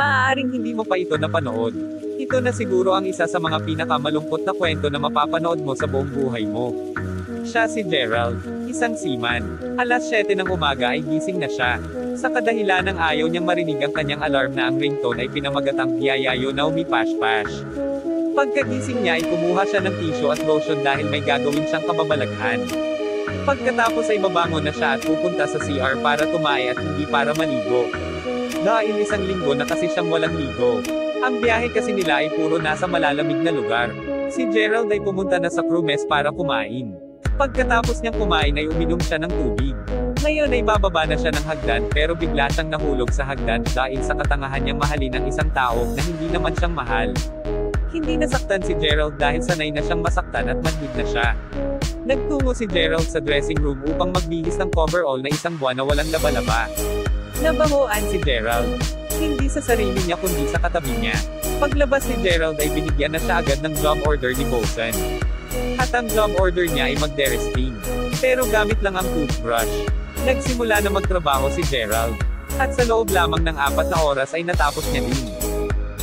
Maaaring hindi mo pa ito napanood. Ito na siguro ang isa sa mga pinakamalungkot na kwento na mapapanood mo sa buong buhay mo. Siya si Gerald, isang seaman. Alas 7 ng umaga ay gising na siya. Sa kadahilan ng ayaw niyang marinig ang kanyang alarm na ang ringtone ay pinamagatang Yayayo Naomi Pash Pash. Pagkagising niya ay kumuha siya ng tissue at lotion dahil may gagawin siyang kababalaghan. Pagkatapos ay babangon na siya at pupunta sa CR para tumae at hindi para maligo. Dahil isang linggo na kasi siyang walang ligo. Ang biyahe kasi nila ay puro nasa malalamig na lugar. Si Gerald ay pumunta na sa crew mess para kumain. Pagkatapos niyang kumain ay uminom siya ng tubig. Ngayon ay bababa na siya ng hagdan pero bigla siyang nahulog sa hagdan dahil sa katangahan niyang mahalin ang isang tao na hindi naman siyang mahal. Hindi nasaktan si Gerald dahil sanay na siyang masaktan at manhid na siya. Nagtungo si Gerald sa dressing room upang magbihis ng coverall na isang buwan na walang laba-laba. Nabangoan si Gerald. Hindi sa sarili niya kundi sa katabi niya. Paglabas ni Gerald ay binigyan na siya agad ng job order ni Bosun. At ang job order niya ay magderesting. Pero gamit lang ang toothbrush. Nagsimula na magtrabaho si Gerald. At sa loob lamang ng apat na oras ay natapos niya din.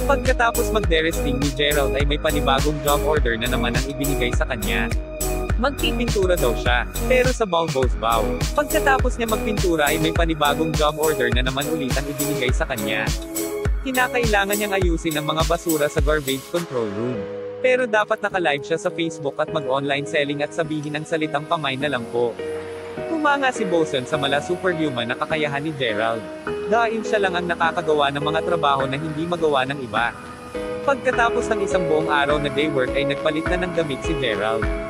Pagkatapos magderesting ni Gerald ay may panibagong job order na naman ang ibinigay sa kanya. Magpipintura daw siya, pero sa Balbos Bow. Pagkatapos niya magpintura ay may panibagong job order na naman ulit ang ibinigay sa kanya. Kinakailangan niyang ayusin ang mga basura sa garbage control room. Pero dapat naka-live siya sa Facebook at mag-online selling at sabihin ang salitang pamay na lang po. Kumanga si Boson sa mala superhuman na kakayahan ni Gerald. Dahil siya lang ang nakakagawa ng mga trabaho na hindi magawa ng iba. Pagkatapos ng isang buong araw na day work ay nagpalit na ng damit si Gerald.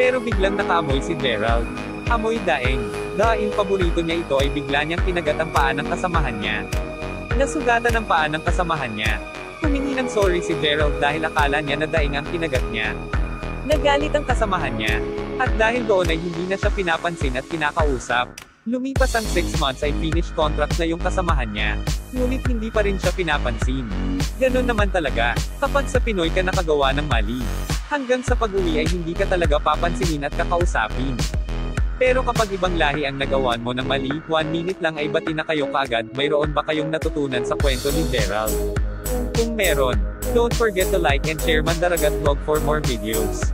Pero biglang nakaamoy si Gerald. Amoy daeng. Dahil paborito niya ito ay bigla niyang kinagat ang paa ng kasamahan niya. Nasugatan ang paa ng kasamahan niya. Humingi ng sorry si Gerald dahil akala niya na daing ang kinagat niya. Nagalit ang kasamahan niya. At dahil doon ay hindi na siya pinapansin at kinakausap. Lumipas ang 6 months ay finish contract na yung kasamahan niya. Ngunit hindi pa rin siya pinapansin. Ganon naman talaga, kapag sa Pinoy ka nakagawa ng mali. Hanggang sa pag-uwi ay hindi ka talaga papansinin at kakausapin. Pero kapag ibang lahi ang nagawan mo ng mali, 1 minute lang ay bati na kayo kaagad, mayroon ba kayong natutunan sa kwento ni Gerald? Kung meron, don't forget to like and share Mandaragat Vlog for more videos.